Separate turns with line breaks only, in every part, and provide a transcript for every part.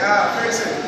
Yeah, crazy.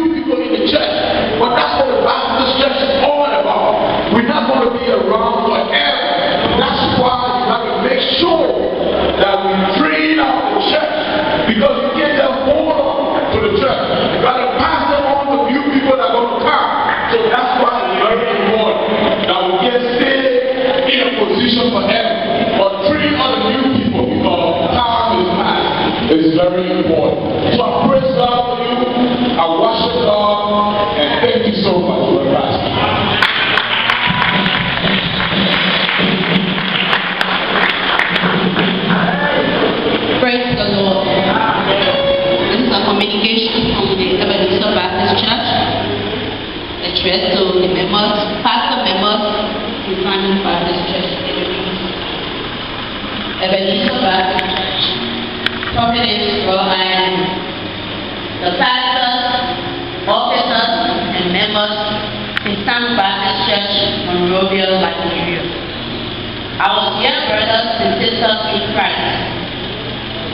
New people in the church, but that's what the Baptist church is all about. We're not going to be around forever. That's why you have to make sure that we train the church because you can't just hold on to the church. You got to pass it on to new people that are going to come. So that's why it's very important that we get stay in a position forever. But train other new people because time is past. It's very important.
Brothers and sisters in Christ.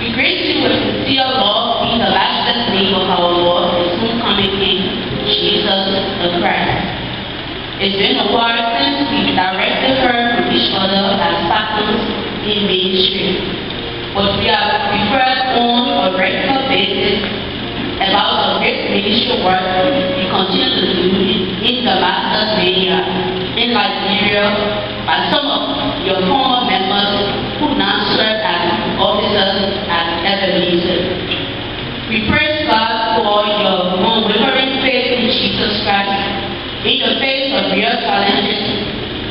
We greet you with sincere love in the matchless name of our Lord and soon coming King, Jesus the Christ. It's been a while since we directed her from each other as partners in ministry, but we have referred on a regular basis about the great ministry work we continue to do in, the Master's vineyard in Liberia by some of your former members who now serve as officers at Ebenezer. We praise God for your unwavering faith in Jesus Christ in the face of real challenges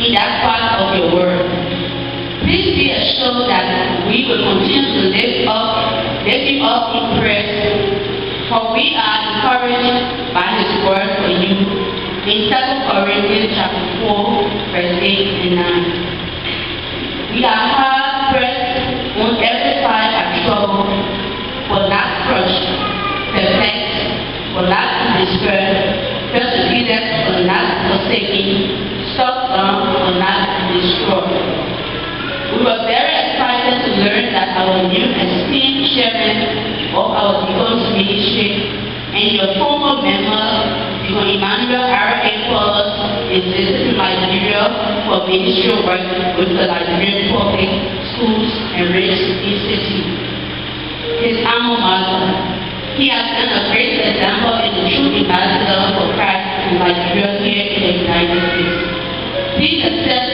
in that part of your world. Please be assured that we will continue to lift up, lift you up in prayer, for we are encouraged by His word for you in 2 Corinthians chapter 4, verse 8 and 9. We are hard pressed on every side by trouble, but not crushed, perplexed, but not in despair, persecuted, not forsaken, struck down, but not destroyed. We were very excited to learn that our new esteemed chairman of our Deacons Ministry and your former member, Deacon Emmanuel R. A. Paulus, is visiting Liberia for ministry work with the Liberian Public Schools and Race Institute. His alma mater. He has been a great example in the true ambassador for Christ in Liberia here in the United States. Please accept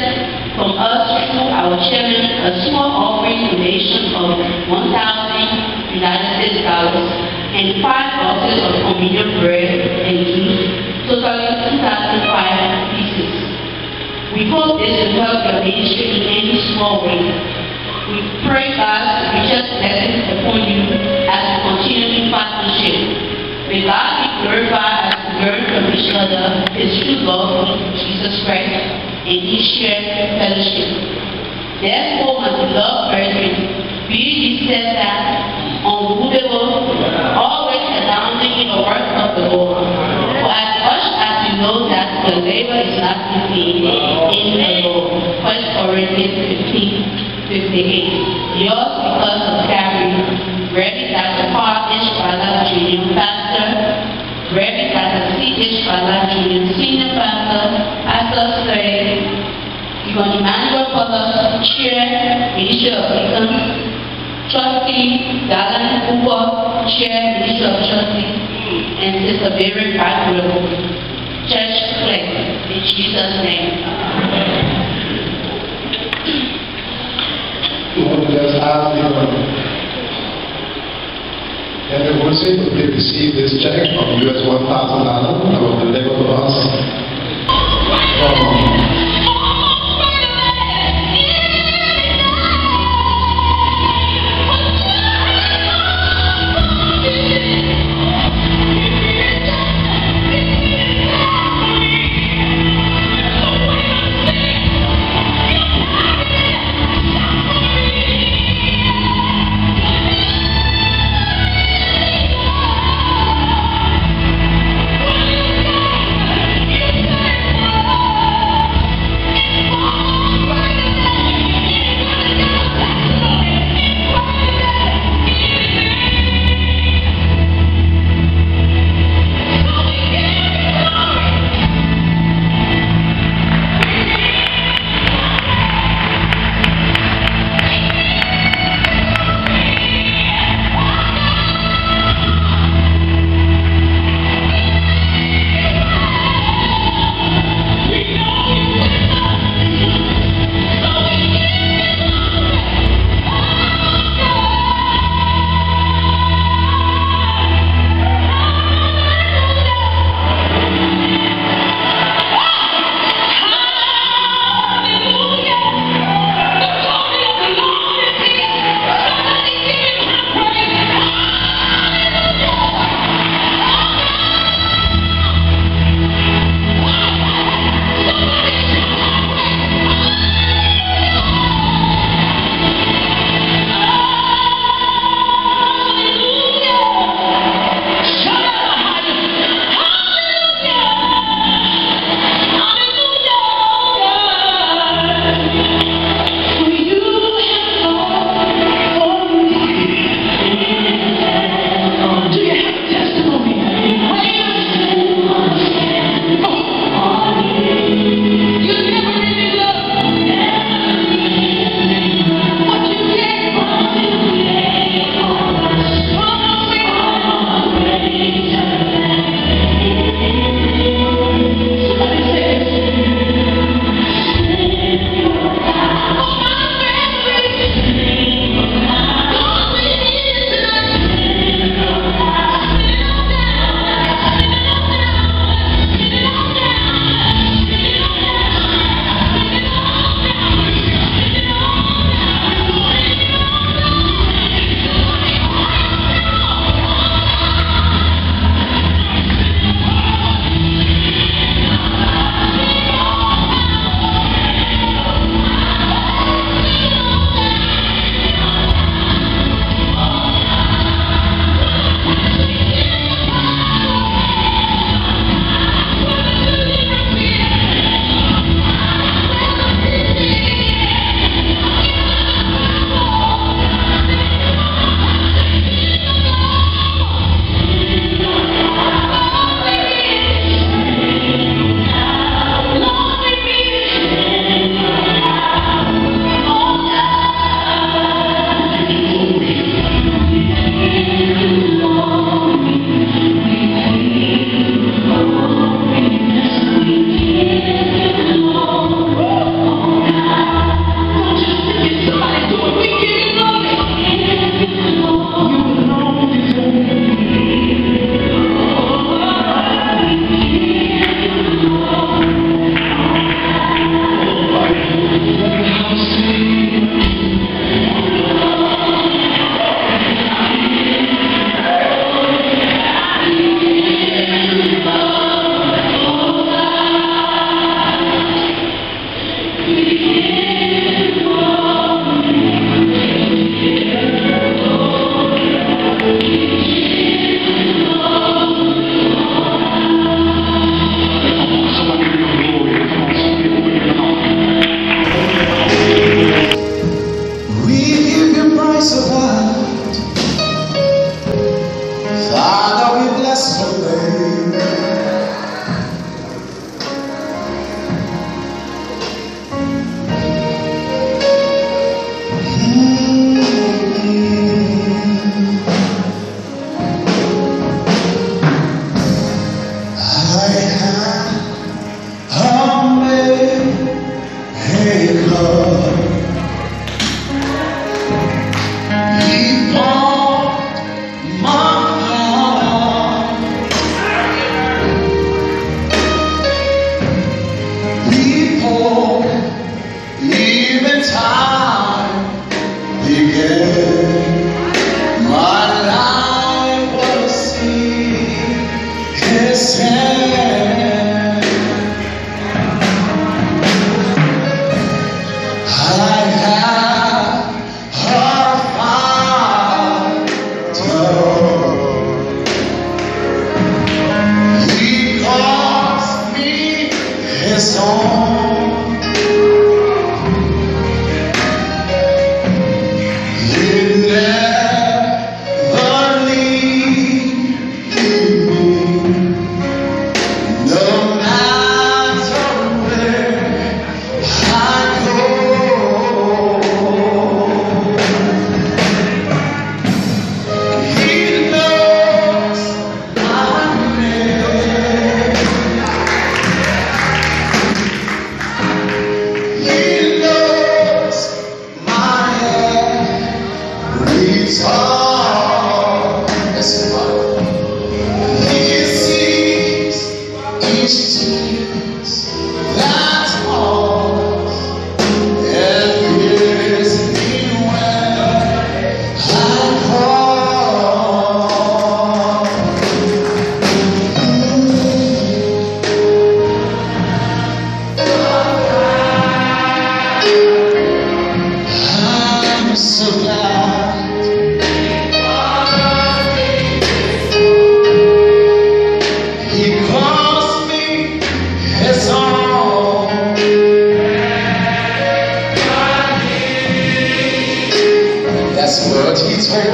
from us through our chairman a small offering donation of 1,000 United States dollars and five boxes of communion bread and juice, totaling 2,005 pieces. We hope this will help your ministry in any small way. We pray god God's richest blessings upon you as in partnership. May God be glorified as we learn from each other His true love in Jesus Christ and His shared fellowship. Therefore, my beloved brethren, be ye steadfast, unmovable, always abounding in the work of the Lord. For as much as you know that the labor is not in vain in the Lord. 1 Corinthians 15, 58. Yours because of. Paul Junior Pastor, Reverend. C. Senior Pastor, Pastor Stray, Yvonne Emmanuel Paulus, Chair, Ministry of Deacons, Trustee Darlene Cooper, Chair, Ministry of Trustees, and Sister Mary Bradwell, Church Clerk, in Jesus' name.
You want just ask and the worship will be receive this check of US one thousand dollars that was delivered to oh. us from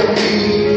Yes,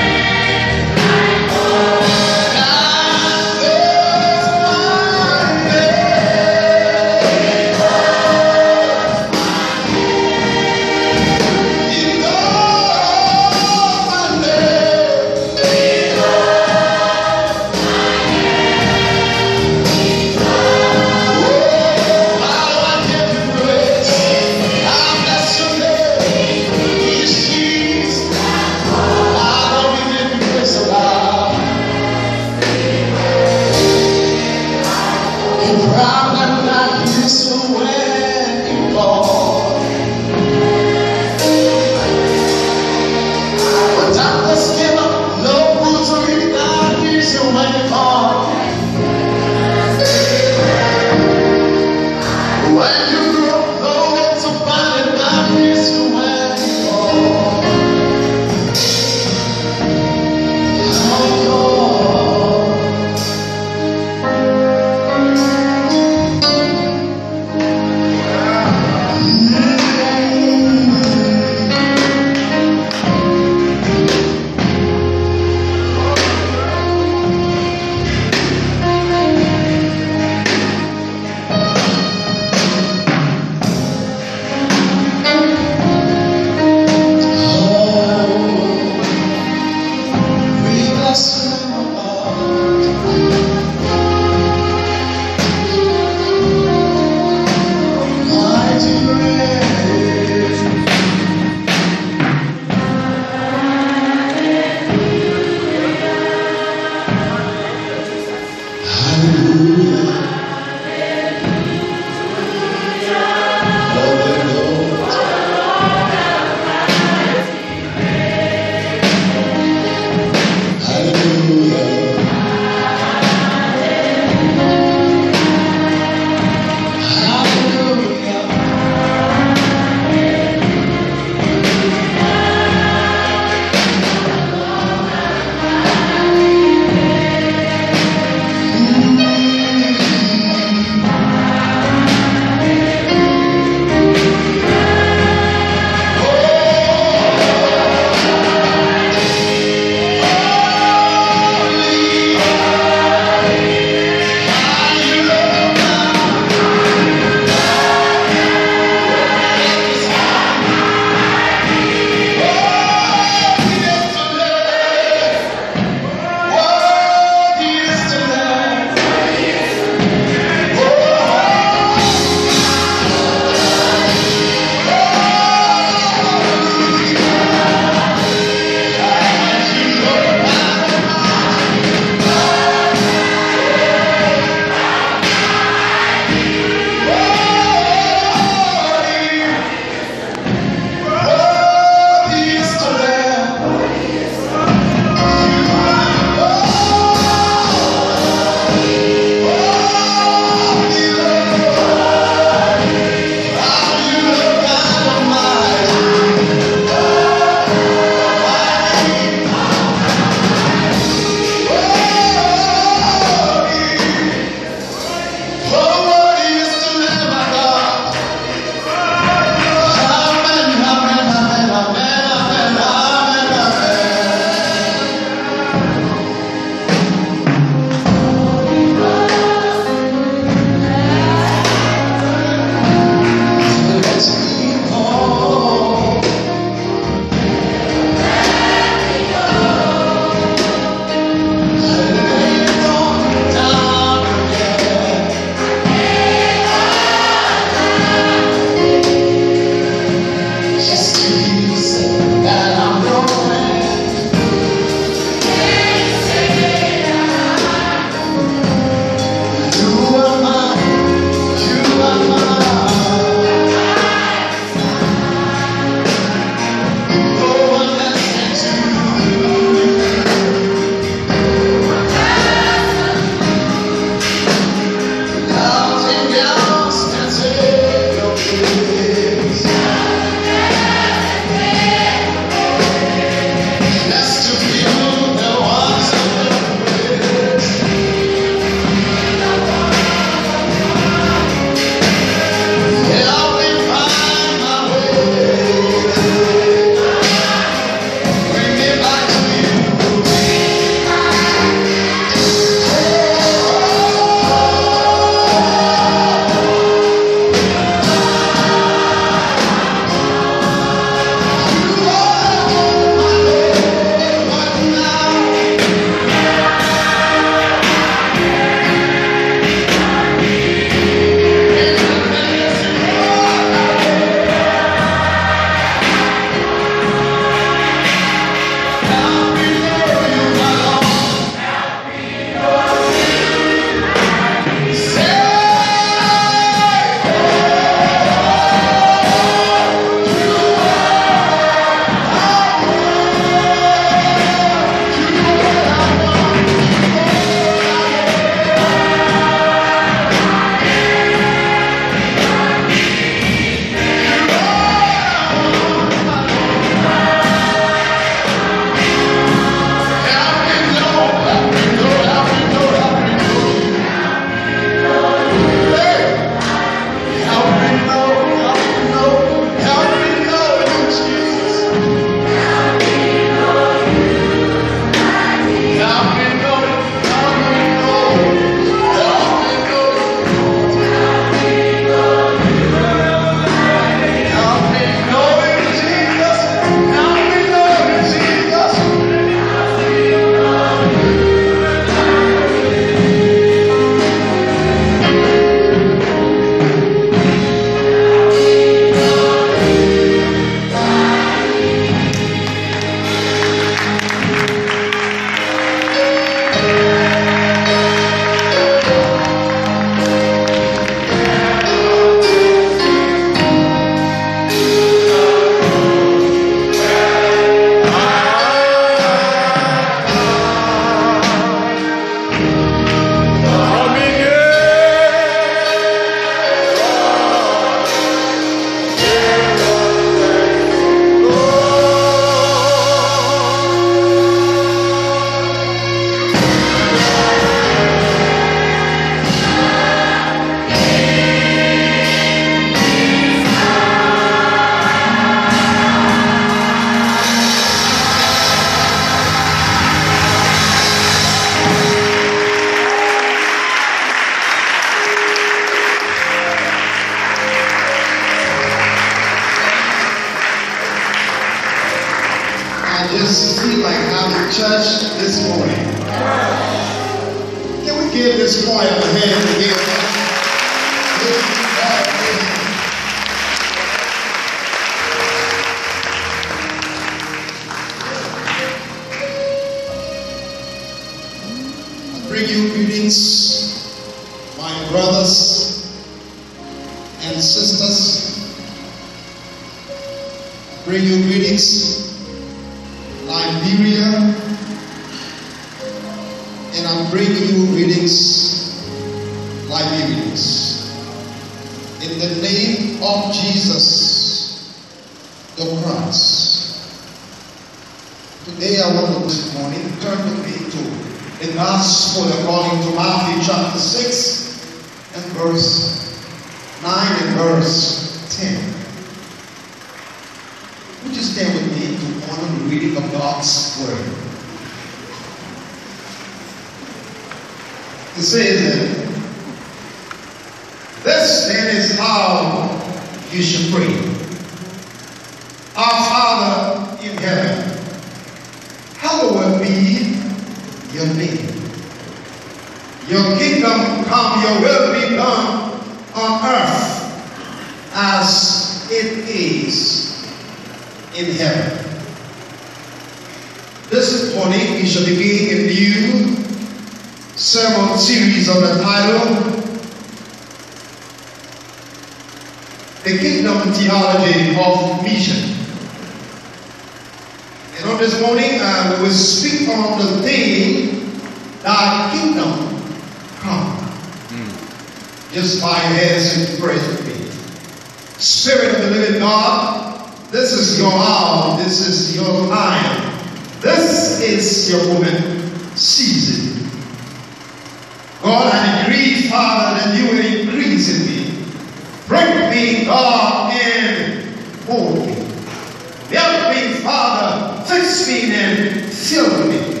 and fill me.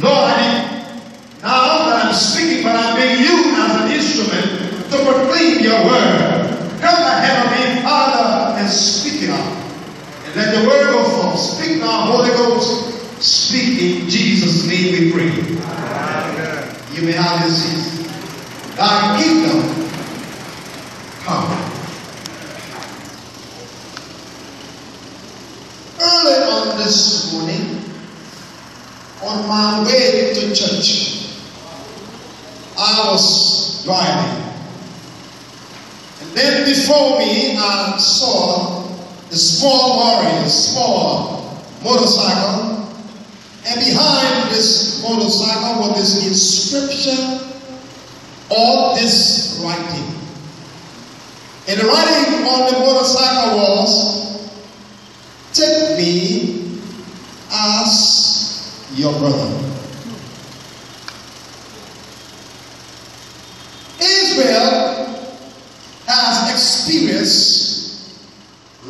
Lord, I- now that I'm speaking, but I'm being used as an instrument to proclaim your word. Come ahead of me, Father, and speak it out. And let the word go forth. Speak now, Holy Ghost. Speak in Jesus' name we pray. You may have your seat. Thy kingdom come. Early on this morning, on my way to church, I was driving. And then before me, I saw the small warrior, small motorcycle. And behind this motorcycle was this inscription or this writing. And the writing on the motorcycle was, Take me as your brother. Israel has experienced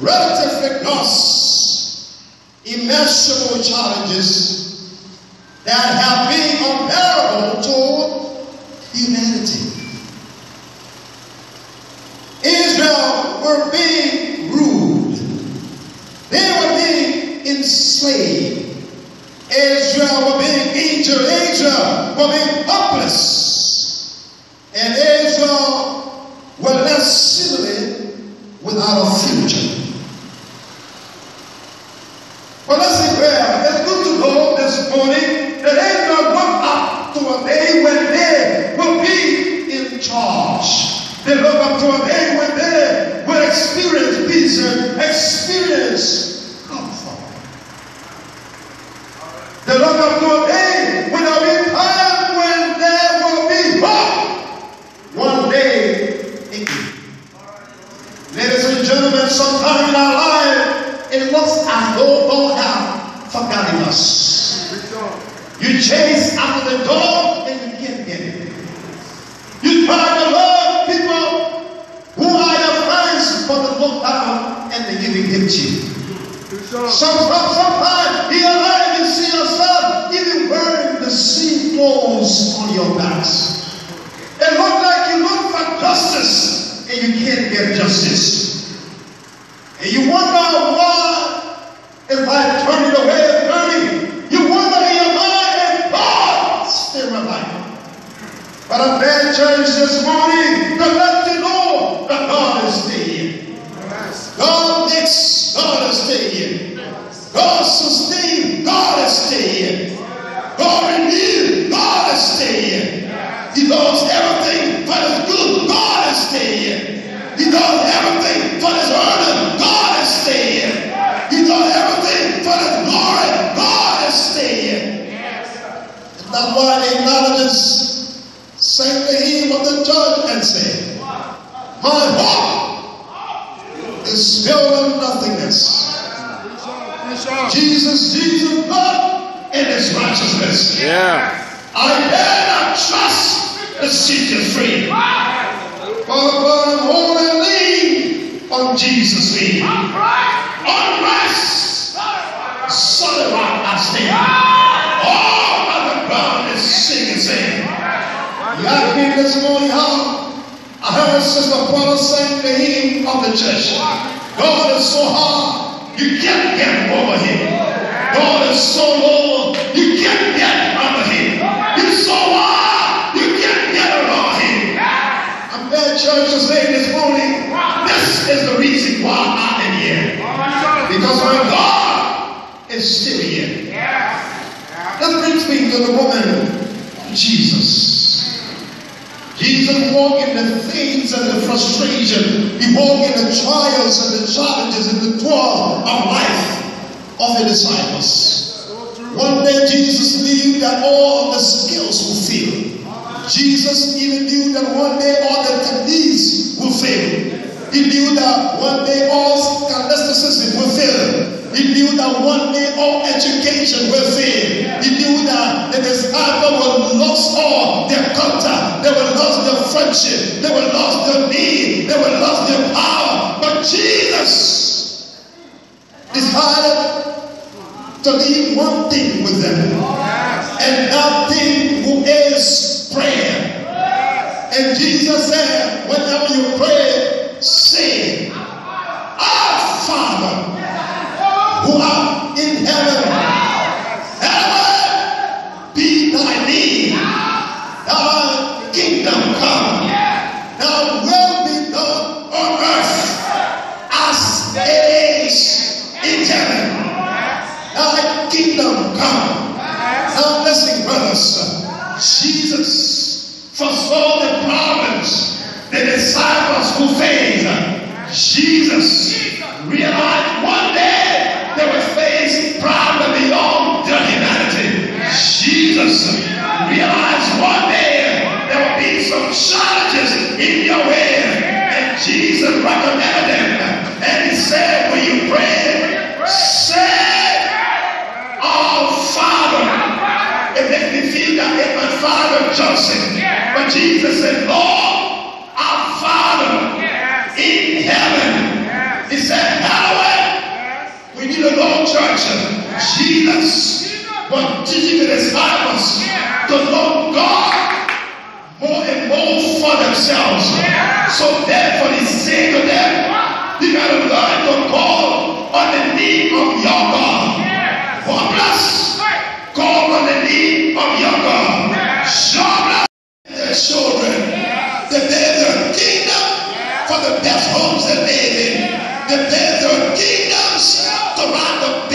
relative loss, immeasurable challenges that have been unbearable to humanity. Israel were being ruled. They were being enslaved. Israel were being injured. Israel were being helpless. And Israel were left simply without a future. But listen, well, it's good to know this morning that Israel look up to a day when they will be in charge. They look up to a day when they will experience peace and experience comfort. They look up to a day when there will be time when there will be hope. One day. Ladies and gentlemen, sometime in our life, it looks as though God have forgotten us. You chase after the dog and you can't get it. You try to love people who are your friends, but they look down and they hit you. Some, sometimes in your life you see yourself even wearing the same clothes on your backs. It looks like you look for justice and you can't get justice. And you wonder why if I turn it away and turn it, you wonder in your mind if God still alive. But I'm at church this morning to let you know that God is still here. God makes God is still here. God sustain, God is still here. God renew, God is still here. He does everything for his good, God is still here. He does everything for his honor, That's why the acknowledges sang the hymn of the judge and said, My heart is filled with nothingness. Jesus, Jesus, God, in his righteousness.
Yeah.
I dare not trust the seekers free. But, but I'm holding lean on Jesus' feet. On Christ, solid rock I stand. All other ground is sinking sand. You asked me this morning how I heard Sister Paula sing the hymn of the church. God is so hard, you can't get over him. God is so low, you can't get under him. He's so wide, you can't get around him. I'm glad church is saying this morning, this is the reason why I am in here. Because my God is still here. That brings me to the woman, Jesus. Jesus walked in the things and the frustration. He walked in the trials and the challenges and the toil of life of the disciples. One day Jesus knew that all the skills will fail. Jesus even knew that one day all the techniques will fail. He knew that one day all scholasticism will fail. He knew that one day all education will fail. He knew that the disciples will lose all their contact. They will lose their friendship. They will lose their need. They will lose their power. But Jesus decided to leave one thing with them. And that thing who is prayer. And Jesus said, whenever you pray, say, Our Father who art in heaven, hallowed be thy name. Thy kingdom come. Thy will be done on earth as it is in heaven. Thy kingdom come. Now listen, brothers. Jesus foresaw the problems the disciples who faced. Jesus realized Joseph. But Jesus said, Lord, our Father in heaven. He said, Hallowed. We need a long church. Jesus was teaching the disciples to know God more and more for themselves. So therefore he said to them, you gotta learn to call on the name of your God. Hopeless, call on the name of your God. Show their children that they're kingdom for the best homes that they live in. That they're their kingdoms ride the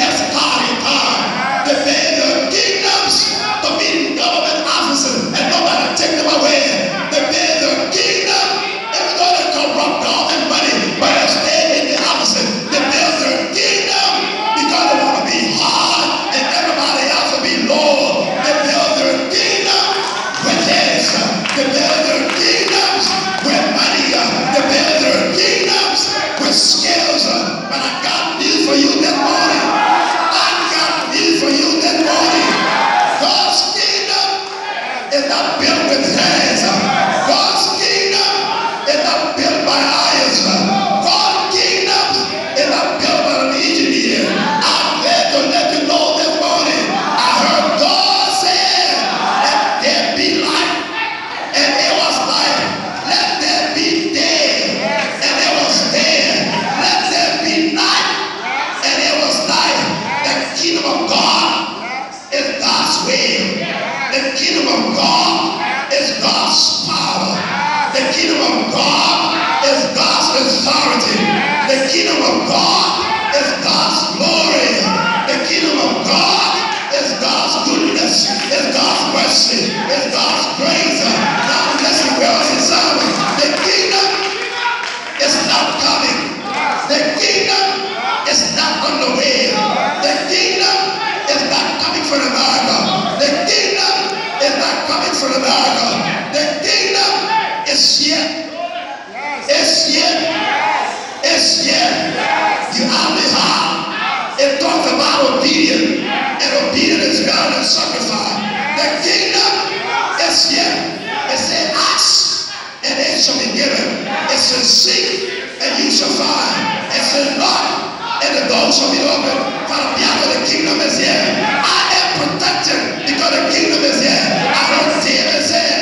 Yes. You always have. It talks about obedience. And obedience is better than sacrifice. The kingdom is here. It says ask and it shall be given. It says seek and you shall find. It says knock and the door shall be open. Father, Bianca, the kingdom is here. I am protected because the kingdom is here. I don't fear it here.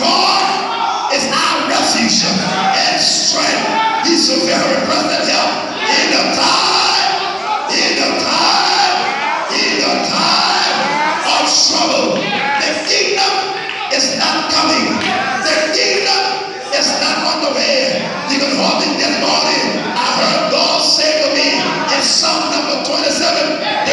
God is our refuge and strength so your very present help in the time, in the time, in the time of trouble. The kingdom is not coming. The kingdom is not on the way. Even holding their me this morning. I heard God say to me in Psalm number 27,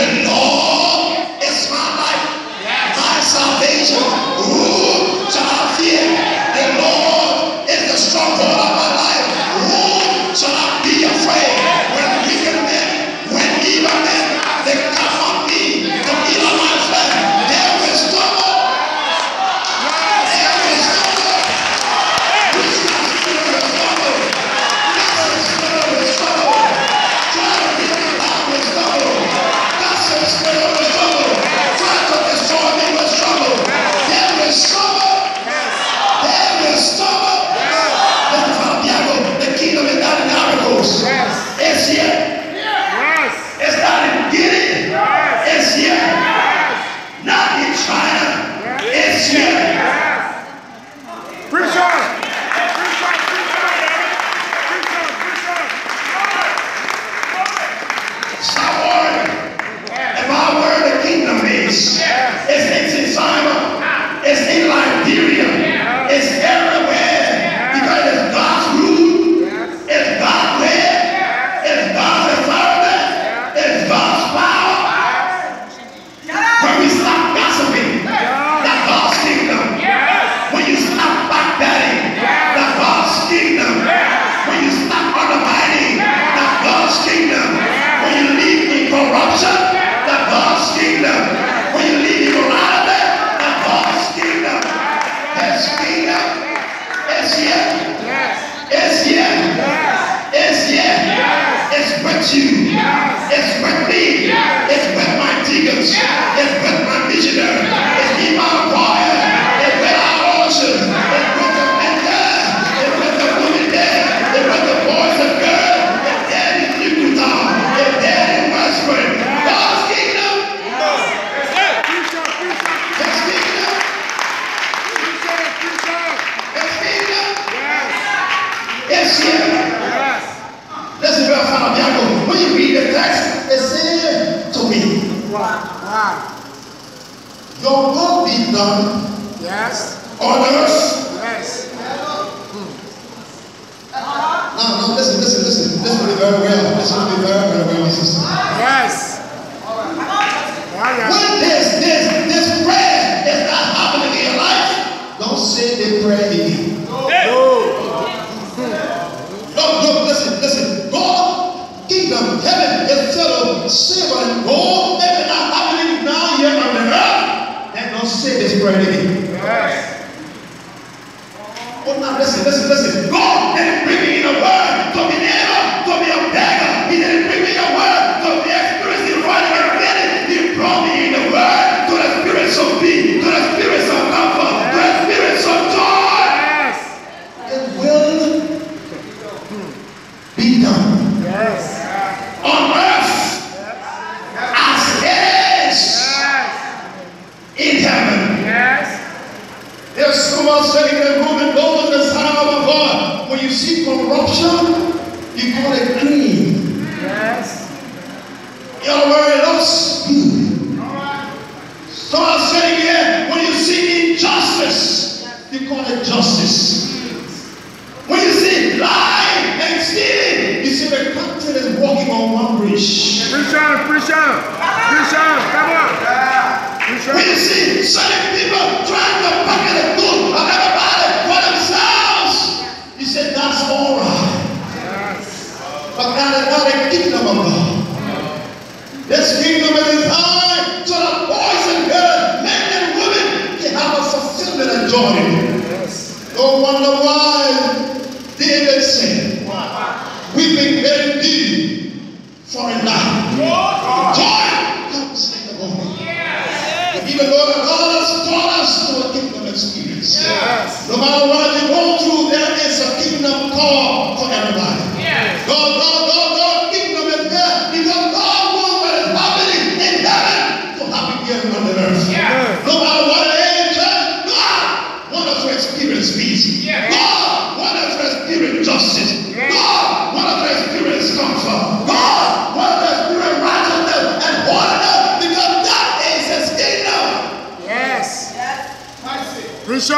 So.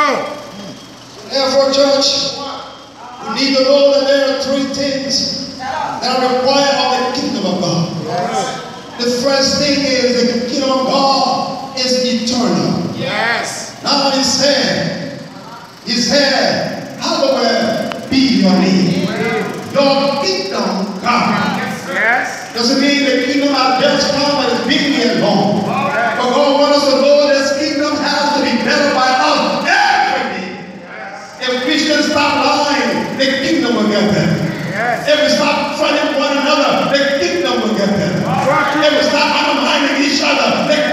Therefore, church, we need to know that there are three things that are required of the kingdom of God. The first thing is the kingdom of God is eternal.
Yes.
Now only said, he said, hallowed be your name. Your kingdom come.
Yes.
Does it mean the kingdom of just come, but it's being here long. For God wants us to know this kingdom has to be better by Christians stop lying, the kingdom will get better.
Yes.
If we stop fighting one another, the kingdom will get better. Right. If we stop undermining each other, the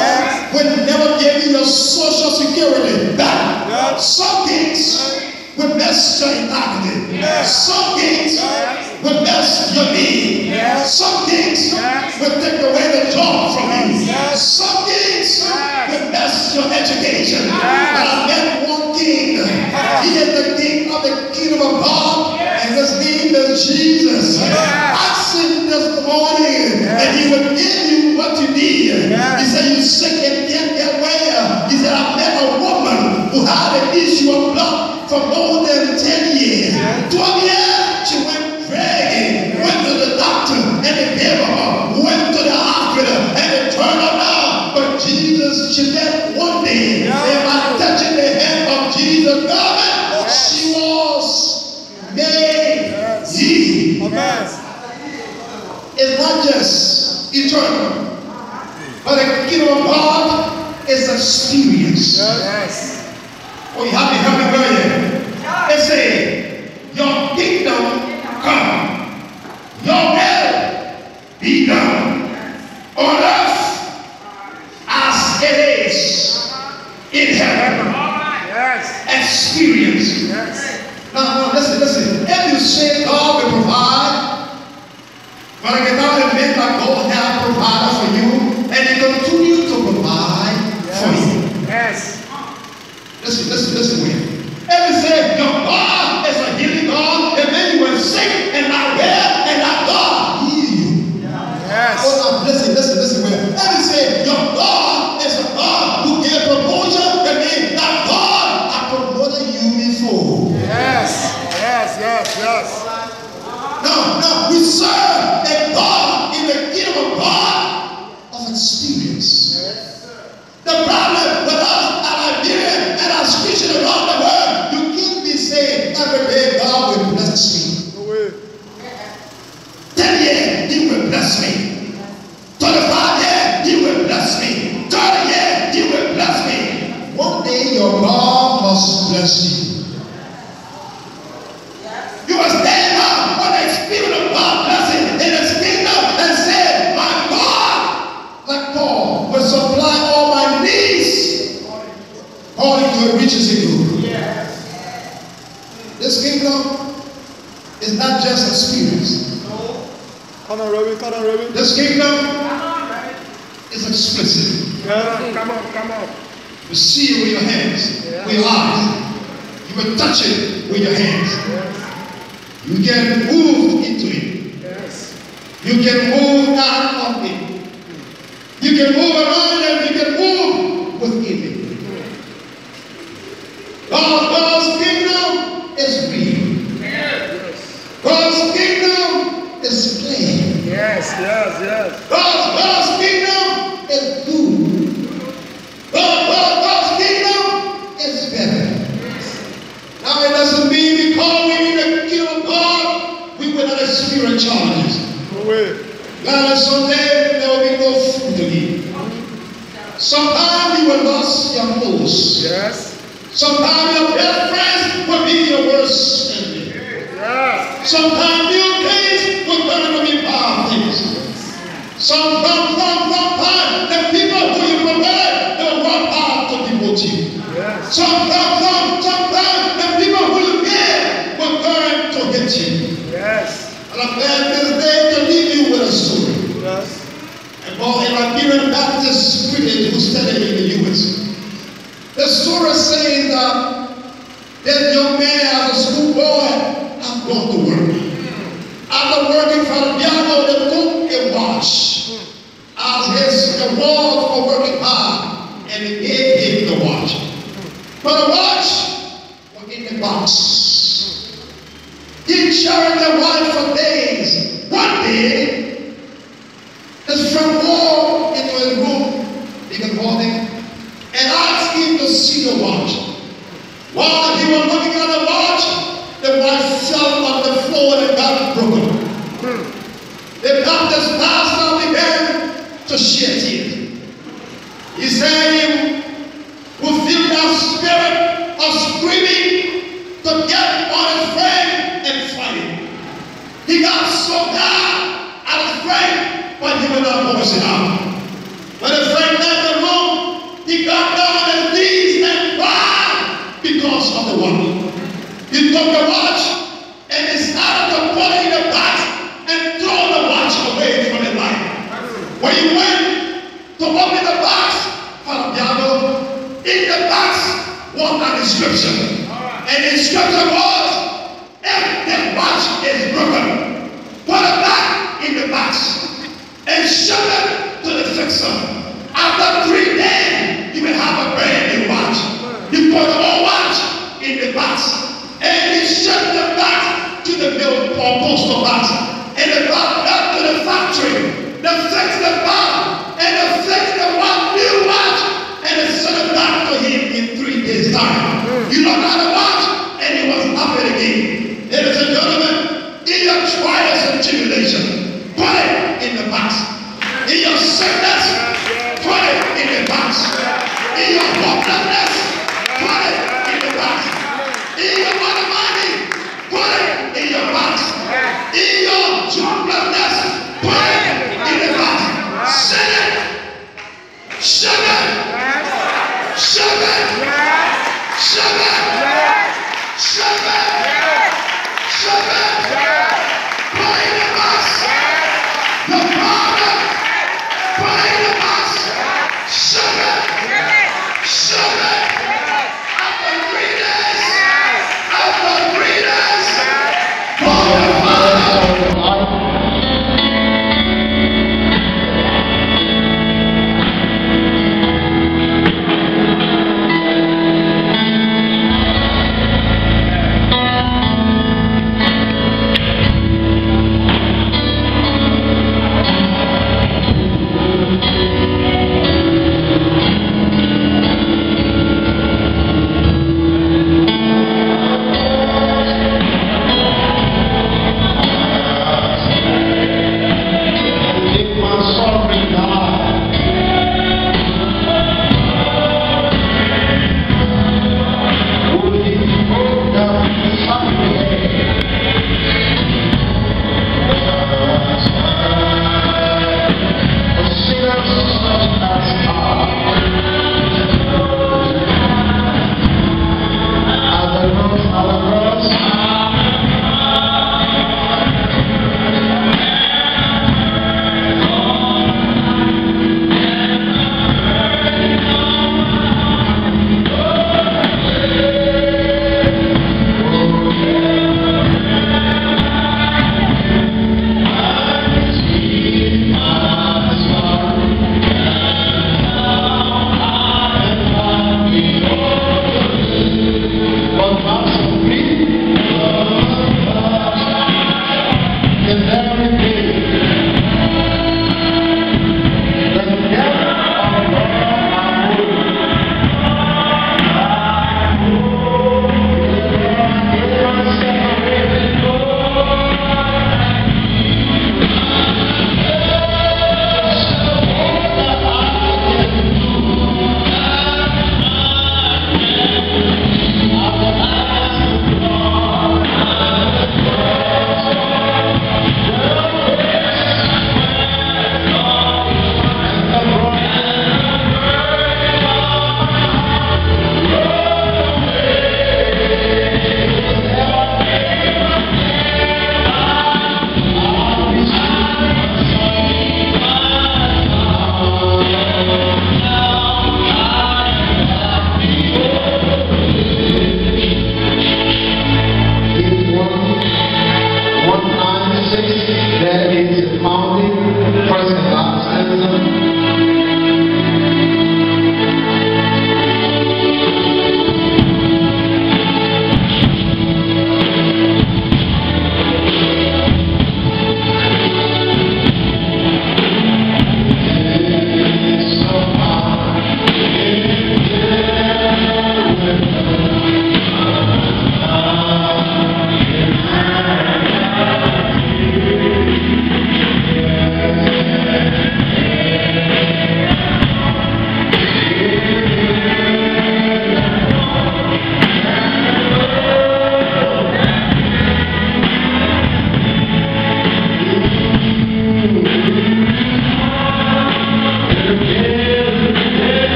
had when never gave you your social security back.
Yep.
Some gigs will mess your humanity.
Yeah.
Some gigs
yeah.
will mess your need.
Yeah.
Some
gigs
will take away the job from you. Some
gigs
will mess your education. But I met one king. He is the king of the kingdom of God kingdom, Jesus. Yeah. I sent this morning, yeah. and he would give you what you need.
Yeah.
He said, you sick and yet get well. He said, I met a woman who had an issue of blood for more than 10 years. Yeah. 12 years, she went begging, went to the doctor, and they gave her, went to the hospital, and they turned her eternal. But the kingdom of God is experience.
Yes.
Oh, you have to help see it
with your hands,
yeah.
with your eyes. You will touch it with your hands.
Yes.
You get moved into it.
Yes.
You can move out of it. You can move around and you can move within it. God, God's kingdom is real.
Yes.
God's kingdom is clear.
Yes, yes, yes.
God has someday there will be no food to. Sometimes you will lose your host.
Yes.
Sometimes your best friends will be your worst enemy.
Yes.
Sometimes your days will turn to be bad things. Sometimes, from, from time, the people who you provide, they will want out to devote you.
Yes.
Sometimes,
from
And he sent the watch to the mill or postal box. And the brought back to the factory. They fixed the watch, And they fixed the one new watch. And they sent it back to him in three days' time. You don't have a watch. And he was happy again. Ladies and gentlemen, in your trials and tribulation, put it in the box. In your sickness,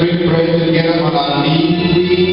Break bread together on our knees.